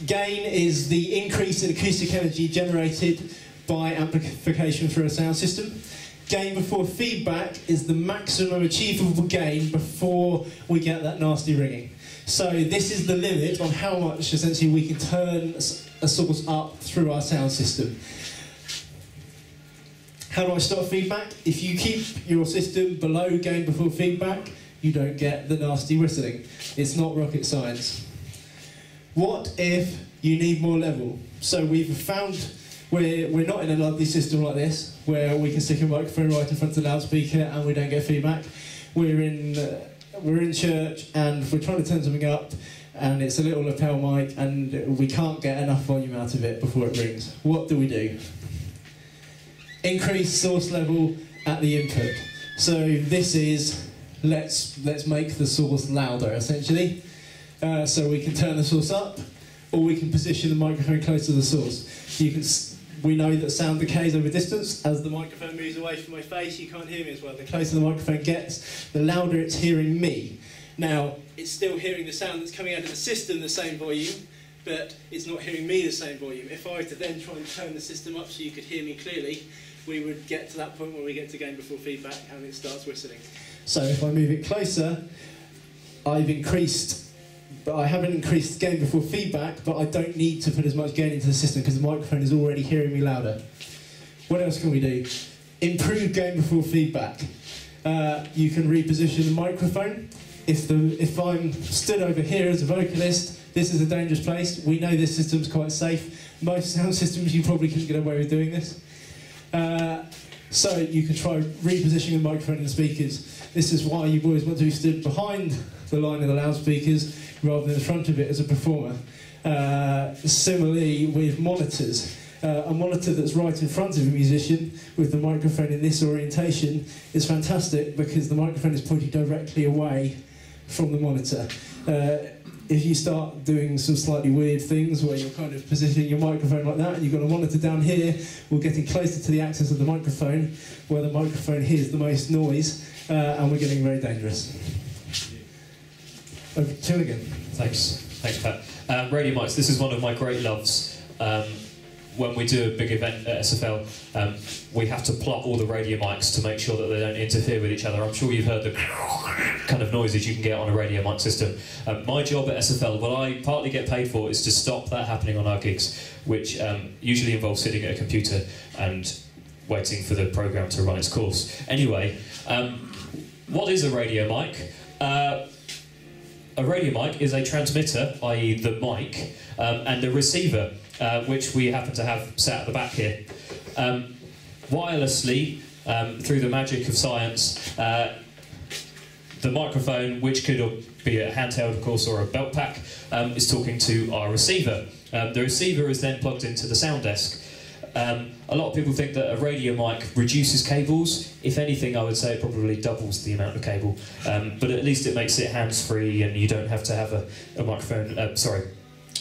[SPEAKER 2] gain is the increase in acoustic energy generated by amplification through a sound system. Gain before feedback is the maximum achievable gain before we get that nasty ringing. So this is the limit on how much essentially we can turn a source up through our sound system. How do I stop feedback? If you keep your system below gain before feedback, you don't get the nasty whistling. It's not rocket science. What if you need more level? So we've found we're, we're not in a lovely system like this, where we can stick a microphone right in front of the loudspeaker and we don't get feedback. We're in, uh, we're in church and we're trying to turn something up and it's a little lapel mic and we can't get enough volume out of it before it rings. What do we do? Increase source level at the input. So this is let's let's make the source louder essentially. Uh, so we can turn the source up, or we can position the microphone close to the source. You can. We know that sound decays over distance. As the microphone moves away from my face, you can't hear me as well. The closer the microphone gets, the louder it's hearing me. Now, it's still hearing the sound that's coming out of the system the same volume, but it's not hearing me the same volume. If I were to then try and turn the system up so you could hear me clearly, we would get to that point where we get to gain before feedback and it starts whistling. So if I move it closer, I've increased, but I haven't increased gain before feedback, but I don't need to put as much gain into the system because the microphone is already hearing me louder. What else can we do? Improve gain before feedback. Uh, you can reposition the microphone. If, the, if I'm stood over here as a vocalist, this is a dangerous place. We know this system's quite safe. Most sound systems, you probably couldn't get away with doing this. Uh, so you can try repositioning the microphone and the speakers. This is why you always want to be stood behind the line of the loudspeakers rather than in front of it as a performer. Uh, similarly with monitors. Uh, a monitor that's right in front of a musician with the microphone in this orientation is fantastic because the microphone is pointing directly away from the monitor. Uh, if you start doing some slightly weird things where you're kind of positioning your microphone like that and you've got a monitor down here, we're getting closer to the axis of the microphone where the microphone hears the most noise uh, and we're getting very dangerous. Over to you again.
[SPEAKER 1] Thanks, thanks, Pat. Um, radio mics. This is one of my great loves. Um, when we do a big event at SFL, um, we have to plot all the radio mics to make sure that they don't interfere with each other. I'm sure you've heard the kind of noises you can get on a radio mic system. Um, my job at SFL, what I partly get paid for, is to stop that happening on our gigs, which um, usually involves sitting at a computer and waiting for the program to run its course. Anyway, um, what is a radio mic? Uh, a radio mic is a transmitter, i.e., the mic, um, and a receiver, uh, which we happen to have sat at the back here. Um, wirelessly, um, through the magic of science, uh, the microphone, which could be a handheld, of course, or a belt pack, um, is talking to our receiver. Um, the receiver is then plugged into the sound desk. Um, a lot of people think that a radio mic reduces cables. If anything, I would say it probably doubles the amount of cable. Um, but at least it makes it hands-free, and you don't have to have a, a microphone. Uh, sorry,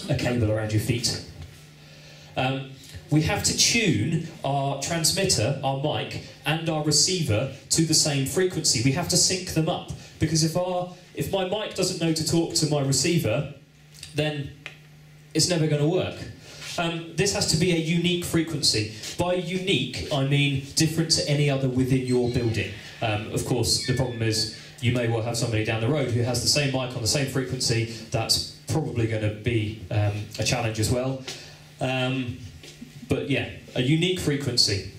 [SPEAKER 1] a cable around your feet. Um, we have to tune our transmitter, our mic, and our receiver to the same frequency. We have to sync them up because if our if my mic doesn't know to talk to my receiver, then it's never going to work. Um, this has to be a unique frequency. By unique, I mean different to any other within your building. Um, of course, the problem is you may well have somebody down the road who has the same mic on the same frequency. That's probably going to be um, a challenge as well. Um, but yeah, a unique frequency.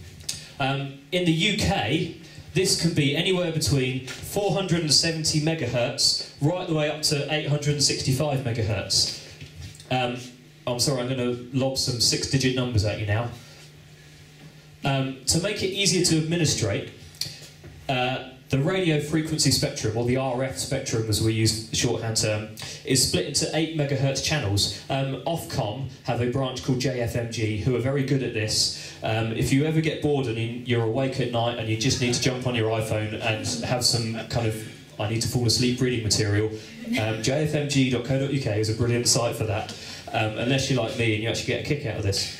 [SPEAKER 1] Um, in the UK, this can be anywhere between 470 megahertz right the way up to 865 megahertz. Um, I'm sorry, I'm going to lob some six digit numbers at you now. Um, to make it easier to administrate, uh, the radio frequency spectrum, or the RF spectrum as we use shorthand term, is split into 8 megahertz channels. Um, Ofcom have a branch called JFMG who are very good at this. Um, if you ever get bored and you're awake at night and you just need to jump on your iPhone and have some kind of I need to fall asleep reading material, um, jfmg.co.uk is a brilliant site for that, um, unless you're like me and you actually get a kick out of this.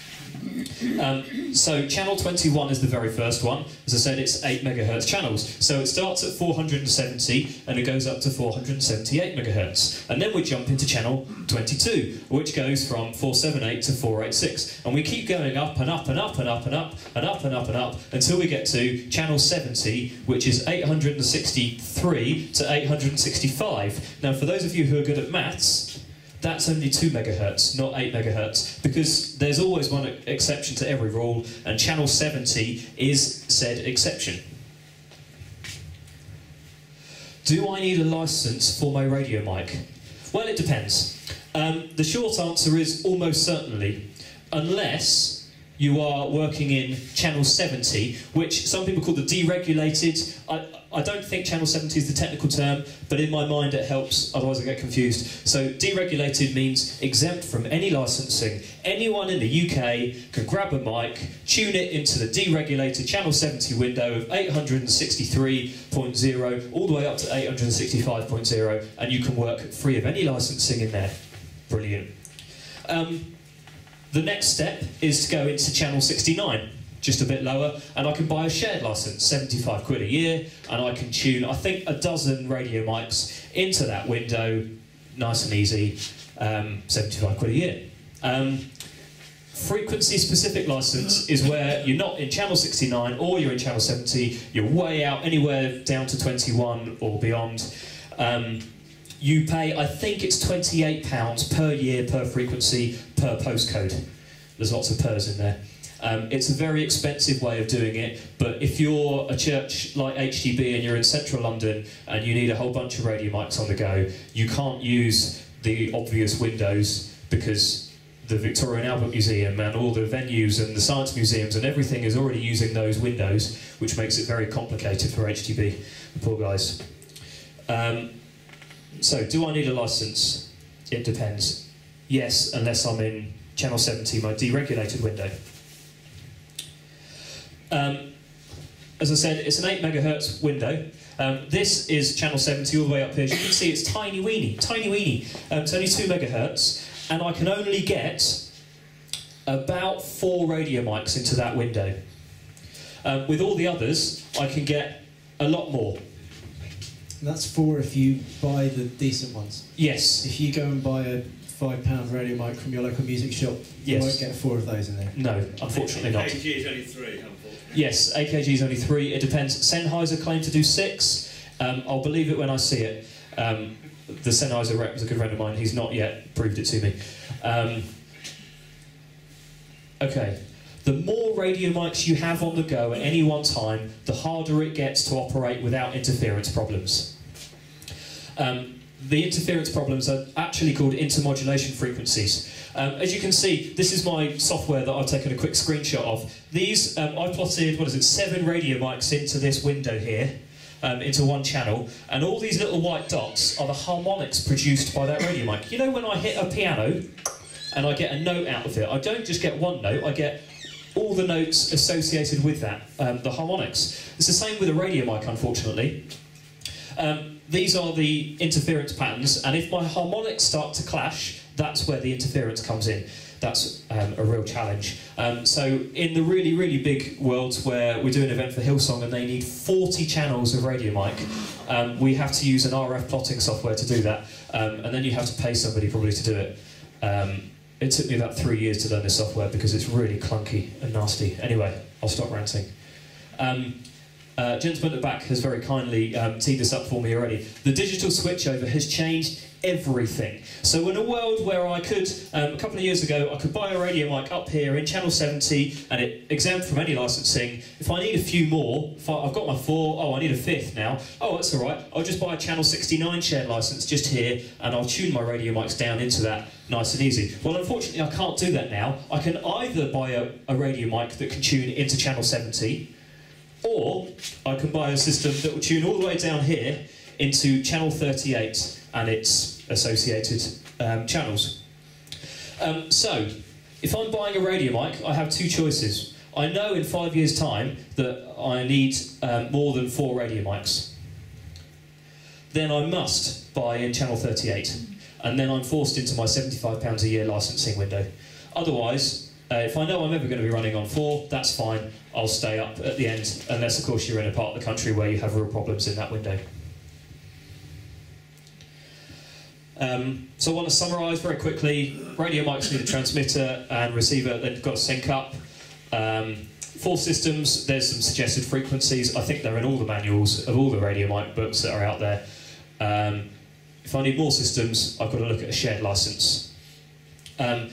[SPEAKER 1] Um, so channel 21 is the very first one. As I said, it's 8 megahertz channels. So it starts at 470 and it goes up to 478 megahertz. And then we jump into channel 22, which goes from 478 to 486. And we keep going up and up and up and up and up and up and up and up until we get to channel 70, which is 863 to 865. Now, for those of you who are good at maths, that's only 2 megahertz, not 8 megahertz, because there's always one exception to every rule, and channel 70 is said exception. Do I need a license for my radio mic? Well, it depends. Um, the short answer is almost certainly, unless you are working in channel 70, which some people call the deregulated. I, I don't think channel 70 is the technical term, but in my mind it helps, otherwise I get confused. So deregulated means exempt from any licensing. Anyone in the UK can grab a mic, tune it into the deregulated channel 70 window of 863.0 all the way up to 865.0, and you can work free of any licensing in there. Brilliant. Um, the next step is to go into channel 69, just a bit lower, and I can buy a shared license, 75 quid a year, and I can tune, I think, a dozen radio mics into that window, nice and easy, um, 75 quid a year. Um, frequency specific license is where you're not in channel 69 or you're in channel 70, you're way out anywhere down to 21 or beyond. Um, you pay, I think it's £28 per year per frequency per postcode. There's lots of pers in there. Um, it's a very expensive way of doing it, but if you're a church like HTB and you're in central London and you need a whole bunch of radio mics on the go, you can't use the obvious windows because the Victoria and Albert Museum and all the venues and the science museums and everything is already using those windows, which makes it very complicated for HTB, the poor guys. Um, so, do I need a license? It depends. Yes, unless I'm in channel 70, my deregulated window. Um, as I said, it's an 8 megahertz window. Um, this is channel 70 all the way up here. As you can see, it's tiny weeny, tiny weeny. Um, it's only 2 megahertz, and I can only get about four radio mics into that window. Um, with all the others, I can get a lot more.
[SPEAKER 2] And that's four if you buy the decent ones.
[SPEAKER 1] Yes,
[SPEAKER 2] If you go and buy a five pound radio mic from your local music shop, you
[SPEAKER 1] Yes.
[SPEAKER 2] won't get four of those in there.
[SPEAKER 1] no, unfortunately not.
[SPEAKER 3] AKG is only three, unfortunately.
[SPEAKER 1] Yes, AKG is only three. It depends. Sennheiser claim to do six. Um, I'll believe it when I see it. Um, the Sennheiser rep was a good friend of mine. He's not yet proved it to me. Um, okay. The more radio mics you have on the go at any one time, the harder it gets to operate without interference problems. Um, the interference problems are actually called intermodulation frequencies. Um, as you can see, this is my software that I've taken a quick screenshot of. These, um, I plotted, what is it, seven radio mics into this window here, um, into one channel, and all these little white dots are the harmonics produced by that radio mic. You know when I hit a piano and I get a note out of it, I don't just get one note, I get all the notes associated with that, um, the harmonics. It's the same with a radio mic, unfortunately. Um, these are the interference patterns, and if my harmonics start to clash, that's where the interference comes in. That's um, a real challenge. Um, so, in the really, really big worlds where we do an event for Hillsong and they need 40 channels of radio mic, um, we have to use an RF plotting software to do that, um, and then you have to pay somebody probably to do it. Um, it took me about three years to learn this software because it's really clunky and nasty. Anyway, I'll stop ranting. Uh, gentleman at the back has very kindly um, teed this up for me already. The digital switchover has changed everything. So in a world where I could, um, a couple of years ago, I could buy a radio mic up here in channel 70 and it exempt from any licensing. If I need a few more, I, I've got my four, oh, I need a fifth now. Oh, that's all right. I'll just buy a channel 69 shared license just here and I'll tune my radio mics down into that nice and easy. Well, unfortunately, I can't do that now. I can either buy a, a radio mic that can tune into channel 70 or I can buy a system that will tune all the way down here into channel 38 and its associated um, channels. Um, so, if I'm buying a radio mic, I have two choices. I know in five years' time that I need um, more than four radio mics. Then I must buy in channel 38, and then I'm forced into my £75 a year licensing window. Otherwise, uh, if I know I'm ever going to be running on four, that's fine. I'll stay up at the end, unless, of course, you're in a part of the country where you have real problems in that window. Um, so I want to summarise very quickly. Radio mics need a transmitter and receiver. They've got to sync up. Um, four systems. There's some suggested frequencies. I think they're in all the manuals of all the radio mic books that are out there. Um, if I need more systems, I've got to look at a shared license. Um,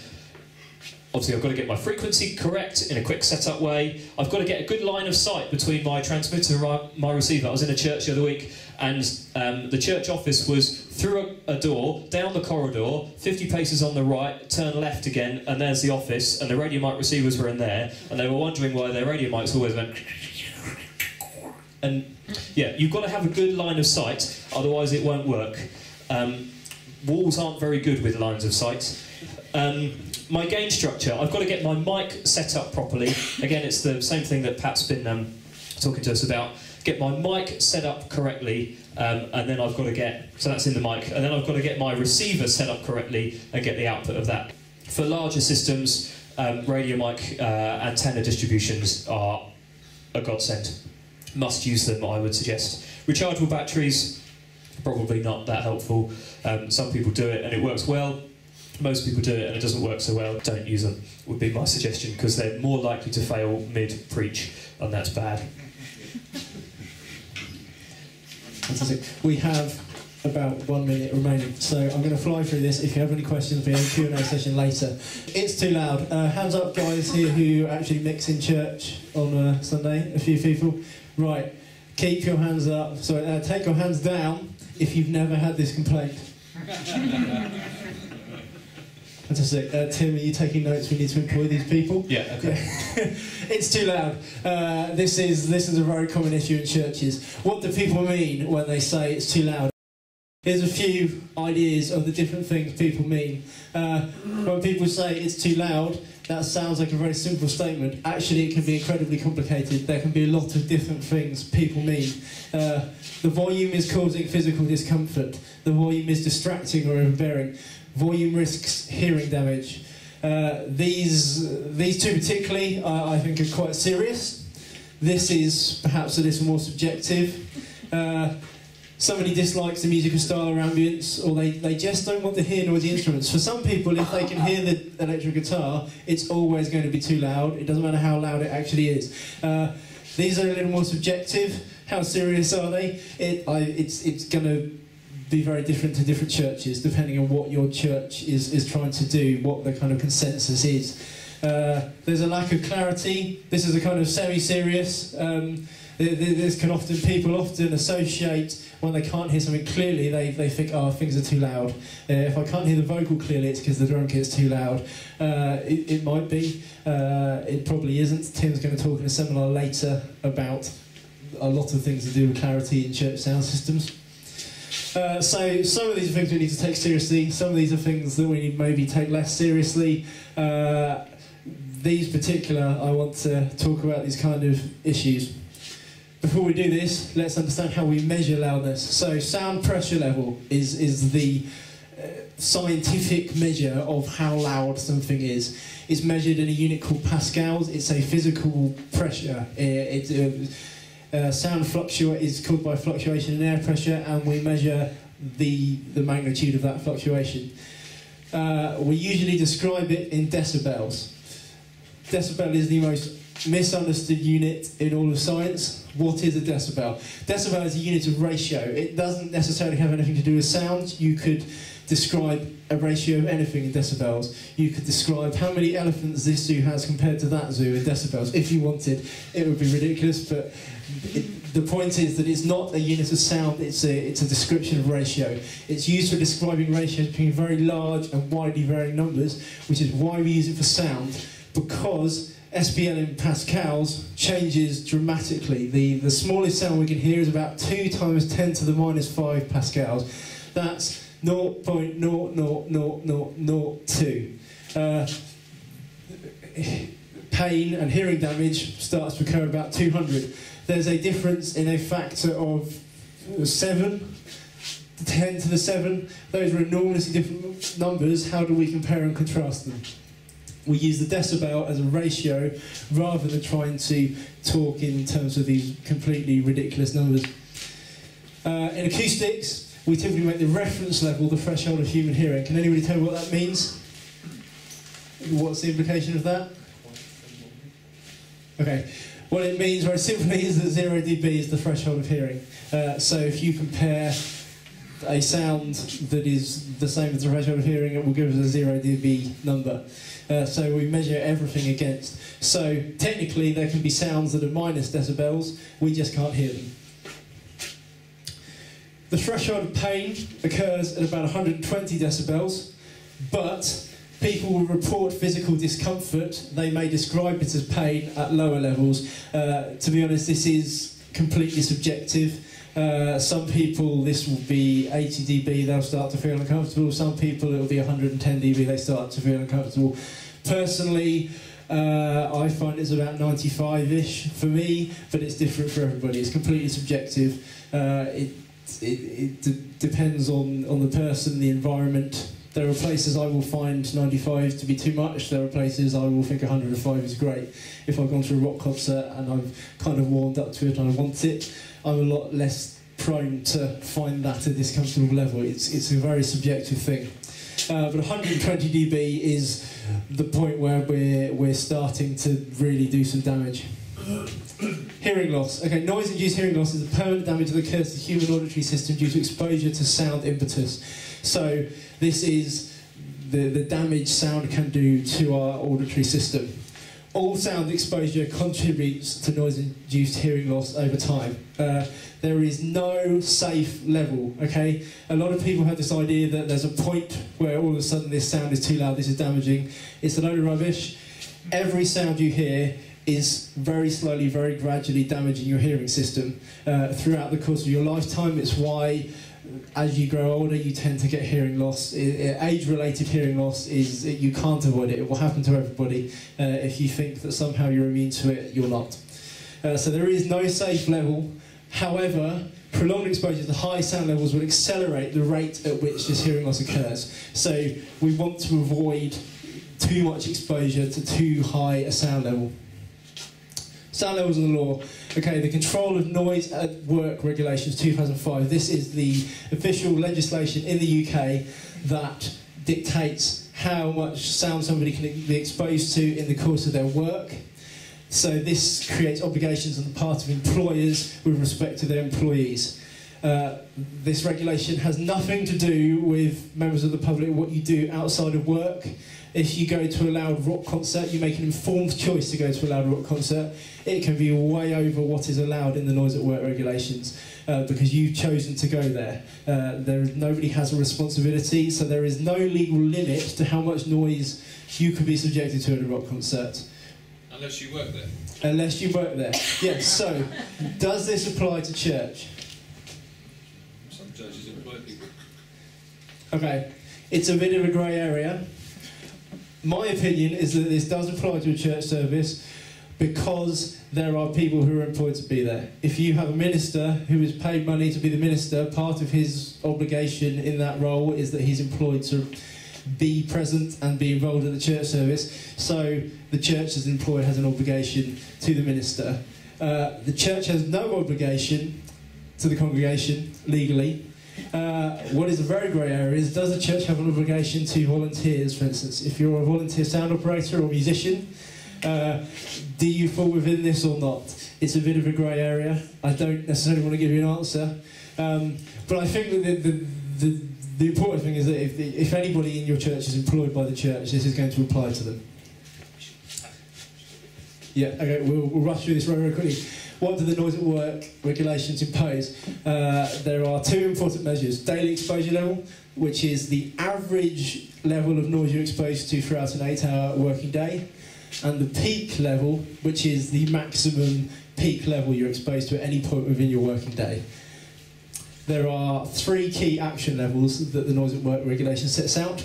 [SPEAKER 1] obviously, I've got to get my frequency correct in a quick setup way. I've got to get a good line of sight between my transmitter and my- receiver. I was in a church the other week, and um, the church office was through a, a door, down the corridor, 50 paces on the right, turn left again, and there's the office, and the radio mic receivers were in there, and they were wondering why their radio mics always went. And yeah, you've got to have a good line of sight, otherwise it won't work. Um, walls aren't very good with lines of sight. Um, my gain structure, I've got to get my mic set up properly. Again, it's the same thing that Pat's been um, talking to us about. Get my mic set up correctly, um, and then I've got to get, so that's in the mic, and then I've got to get my receiver set up correctly and get the output of that. For larger systems, um, radio mic uh, antenna distributions are a godsend. Must use them, I would suggest. Rechargeable batteries, probably not that helpful. Um, some people do it and it works well. Most people do it and it doesn't work so well. Don't use them, would be my suggestion, because they're more likely to fail mid preach, and that's bad.
[SPEAKER 2] Fantastic. We have about one minute remaining, so I'm going to fly through this. If you have any questions, we have a Q&A session later. It's too loud. Uh, hands up, guys here who actually mix in church on a Sunday. A few people. Right. Keep your hands up. Sorry, uh, take your hands down if you've never had this complaint. Fantastic. Uh, Tim, are you taking notes? We need to employ these people.
[SPEAKER 1] Yeah, okay.
[SPEAKER 2] it's too loud. Uh, this is this is a very common issue in churches. What do people mean when they say it's too loud? Here's a few ideas of the different things people mean. Uh, when people say it's too loud, that sounds like a very simple statement. Actually, it can be incredibly complicated. There can be a lot of different things people mean. Uh, the volume is causing physical discomfort. The volume is distracting or overbearing. Volume risks hearing damage. Uh, these, these two particularly, I, I think, are quite serious. This is perhaps a little more subjective. Uh, somebody dislikes the musical style or ambience, or they, they just don't want to hear noisy instruments. For some people, if they can hear the electric guitar, it's always going to be too loud. It doesn't matter how loud it actually is. Uh, these are a little more subjective. How serious are they? It, I, it's it's going to be very different to different churches, depending on what your church is, is trying to do, what the kind of consensus is. Uh, there's a lack of clarity. This is a kind of semi-serious. Um, this can often people often associate when they can't hear something clearly. They, they think, oh, things are too loud. Uh, if I can't hear the vocal clearly, it's because the drum kit's too loud. Uh, it, it might be. Uh, it probably isn't. Tim's going to talk in a seminar later about a lot of things to do with clarity in church sound systems. Uh, so some of these are things we need to take seriously. Some of these are things that we need maybe take less seriously. Uh, these particular, I want to talk about these kind of issues. Before we do this, let's understand how we measure loudness. So sound pressure level is, is the uh, scientific measure of how loud something is. It's measured in a unit called pascals. It's a physical pressure. Uh, it, uh, sound fluctuate is caused by fluctuation in air pressure, and we measure the the magnitude of that fluctuation. Uh, we usually describe it in decibels. Decibel is the most misunderstood unit in all of science. What is a decibel? Decibel is a unit of ratio. It doesn't necessarily have anything to do with sound. You could describe a ratio of anything in decibels. You could describe how many elephants this zoo has compared to that zoo in decibels. If you wanted, it would be ridiculous, but it, the point is that it's not a unit of sound, it's a, it's a description of ratio. It's used for describing ratios between very large and widely varying numbers, which is why we use it for sound, because SPL in pascals changes dramatically. The, the smallest sound we can hear is about 2 times 10 to the minus 5 pascals. That's 0.00002. Uh, pain and hearing damage starts to occur about 200. There's a difference in a factor of 7, 10 to the 7. Those are enormously different numbers. How do we compare and contrast them? we use the decibel as a ratio rather than trying to talk in terms of these completely ridiculous numbers. Uh, in acoustics, we typically make the reference level the threshold of human hearing. Can anybody tell me what that means? What's the implication of that? Okay. What it means very simply is that 0 dB is the threshold of hearing. Uh, so if you compare a sound that is the same as the threshold of hearing, it will give us a 0 dB number. Uh, so we measure everything against. So technically, there can be sounds that are minus decibels, we just can't hear them. The threshold of pain occurs at about 120 decibels, but people will report physical discomfort. They may describe it as pain at lower levels. Uh, to be honest, this is completely subjective. Uh, some people, this will be 80 dB, they'll start to feel uncomfortable. Some people, it'll be 110 dB, they start to feel uncomfortable. Personally, uh, I find it's about 95-ish for me, but it's different for everybody. It's completely subjective. Uh, it it, it depends on, on the person, the environment. There are places I will find 95 to be too much. There are places I will think 105 is great. If I've gone to a rock concert and I've kind of warmed up to it and I want it, I'm a lot less prone to find that at this comfortable level. It's, it's a very subjective thing. Uh, but 120 dB is the point where we're, we're starting to really do some damage. hearing loss. Okay, noise-induced hearing loss is a permanent damage that occurs to the human auditory system due to exposure to sound impetus. So this is the, the damage sound can do to our auditory system. All sound exposure contributes to noise-induced hearing loss over time. Uh, there is no safe level, okay? A lot of people have this idea that there's a point where all of a sudden this sound is too loud, this is damaging. It's a load of rubbish. Every sound you hear is very slowly, very gradually damaging your hearing system uh, throughout the course of your lifetime. It's why as you grow older, you tend to get hearing loss. Age-related hearing loss is you can't avoid it. It will happen to everybody. Uh, if you think that somehow you're immune to it, you're not. Uh, so there is no safe level. However, prolonged exposure to high sound levels will accelerate the rate at which this hearing loss occurs. So we want to avoid too much exposure to too high a sound level. Levels in the law. Okay, the Control of Noise at Work Regulations 2005. This is the official legislation in the UK that dictates how much sound somebody can be exposed to in the course of their work. So this creates obligations on the part of employers with respect to their employees. Uh, this regulation has nothing to do with members of the public, what you do outside of work. If you go to a loud rock concert, you make an informed choice to go to a loud rock concert. It can be way over what is allowed in the noise at work regulations uh, because you've chosen to go there. Uh, there. Nobody has a responsibility, so there is no legal limit to how much noise you could be subjected to at a rock concert.
[SPEAKER 5] Unless you work there.
[SPEAKER 2] Unless you work there. Yes, so does this apply to church?
[SPEAKER 5] Some churches employ people.
[SPEAKER 2] Okay, it's a bit of a grey area my opinion is that this does apply to a church service because there are people who are employed to be there. If you have a minister who is paid money to be the minister, part of his obligation in that role is that he's employed to be present and be involved in the church service. So the church as an employer has an obligation to the minister. Uh, the church has no obligation to the congregation legally uh, what is a very grey area is does the church have an obligation to volunteers, for instance? If you're a volunteer sound operator or musician, uh, do you fall within this or not? It's a bit of a grey area. I don't necessarily want to give you an answer. Um, but I think that the, the, the, the, important thing is that if, if anybody in your church is employed by the church, this is going to apply to them. Yeah, okay, we'll, we'll rush through this very, very quickly. What do the noise at work regulations impose? Uh, there are two important measures. Daily exposure level, which is the average level of noise you're exposed to throughout an eight hour working day, and the peak level, which is the maximum peak level you're exposed to at any point within your working day. There are three key action levels that the noise at work regulation sets out.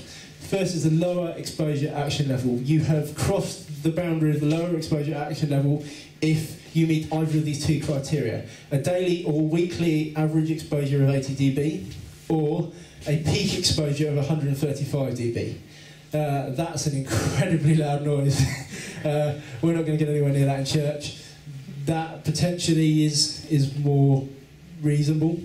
[SPEAKER 2] First is the lower exposure action level. You have crossed the boundary of the lower exposure action level if you meet either of these two criteria a daily or weekly average exposure of 80 dB or a peak exposure of 135 dB. Uh, that's an incredibly loud noise. uh, we're not going to get anywhere near that in church. That potentially is, is more reasonable.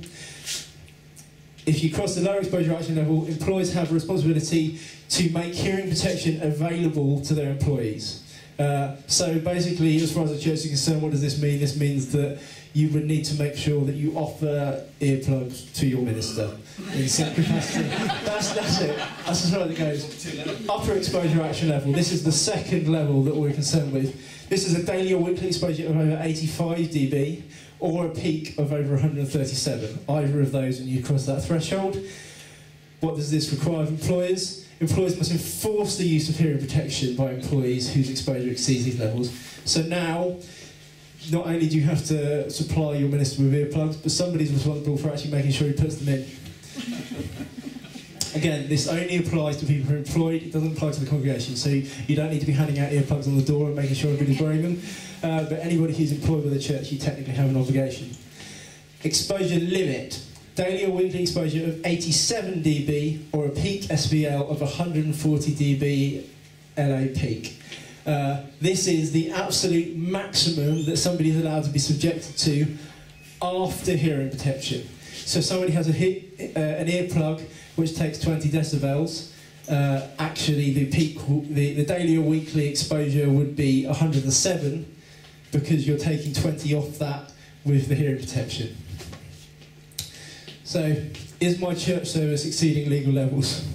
[SPEAKER 2] If you cross the lower exposure action level, employers have a responsibility to make hearing protection available to their employees. Uh, so basically, as far as the church is concerned, what does this mean? This means that you would need to make sure that you offer earplugs to your minister in some capacity. that's, that's it. That's as far as it goes. Upper exposure action level. This is the second level that we're concerned with. This is a daily or weekly exposure of over 85 dB or a peak of over 137. Either of those, and you cross that threshold. What does this require of employers? employers must enforce the use of hearing protection by employees whose exposure exceeds these levels. So now, not only do you have to supply your minister with earplugs, but somebody's responsible for actually making sure he puts them in. Again, this only applies to people who are employed, it doesn't apply to the congregation, so you don't need to be handing out earplugs on the door and making sure everybody's wearing them. Uh, but anybody who's employed by the church, you technically have an obligation. Exposure limit daily or weekly exposure of 87 dB or a peak SPL of 140 dB LA peak. Uh, this is the absolute maximum that somebody is allowed to be subjected to after hearing protection. So somebody has a hit, uh, an earplug which takes 20 decibels. Uh, actually, the peak, the, the daily or weekly exposure would be 107 because you're taking 20 off that with the hearing protection. So, is my church service exceeding legal levels?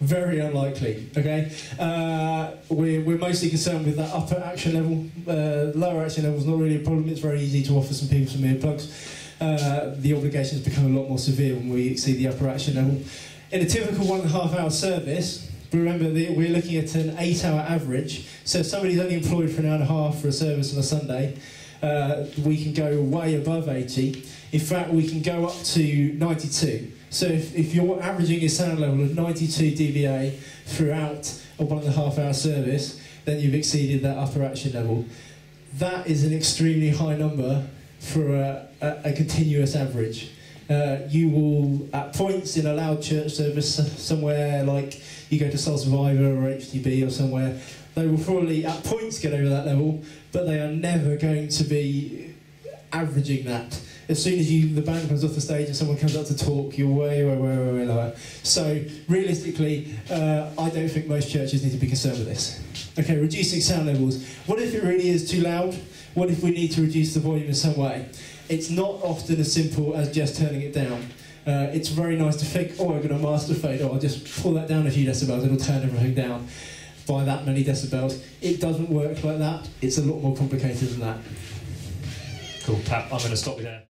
[SPEAKER 2] Very unlikely, okay? Uh, we're, we're mostly concerned with that upper action level. Uh, lower action level is not really a problem. It's very easy to offer some people some earplugs. Uh, the obligations become a lot more severe when we exceed the upper action level. In a typical one and a half hour service, remember that we're looking at an eight hour average. So if somebody's only employed for an hour and a half for a service on a Sunday, uh, we can go way above 80 In fact, we can go up to 92. So if, if you're averaging a sound level of 92 dBA throughout a one and a half hour service, then you've exceeded that upper action level. That is an extremely high number for a, a, a continuous average. Uh, you will, at points in a loud church service somewhere like you go to Soul Survivor or HTB or somewhere, they will probably at points get over that level, but they are never going to be averaging that. As soon as you the band comes off the stage and someone comes up to talk, you're way, way, way, way, way lower. So realistically, uh, I don't think most churches need to be concerned with this. Okay, reducing sound levels. What if it really is too loud? What if we need to reduce the volume in some way? It's not often as simple as just turning it down. Uh, it's very nice to think, oh, I'm going to master fade, oh, I'll just pull that down a few decibels, it'll turn everything down by that many decibels. It doesn't work like that. It's a lot more complicated than that.
[SPEAKER 1] Cool, Pat. I'm going to stop you there.